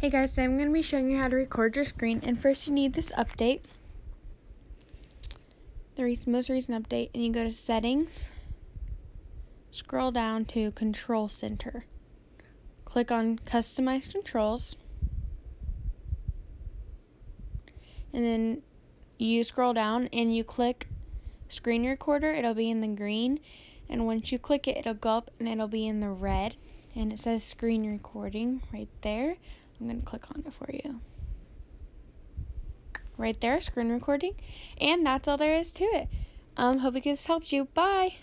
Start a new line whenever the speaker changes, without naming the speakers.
Hey guys, so I'm going to be showing you how to record your screen. And first you need this update. The most recent update. And you go to settings. Scroll down to control center. Click on customize controls. And then you scroll down and you click screen recorder. It'll be in the green. And once you click it, it'll go up and it'll be in the red. And it says screen recording right there. I'm going to click on it for you. Right there, screen recording. And that's all there is to it. Um, hope it has helped you. Bye.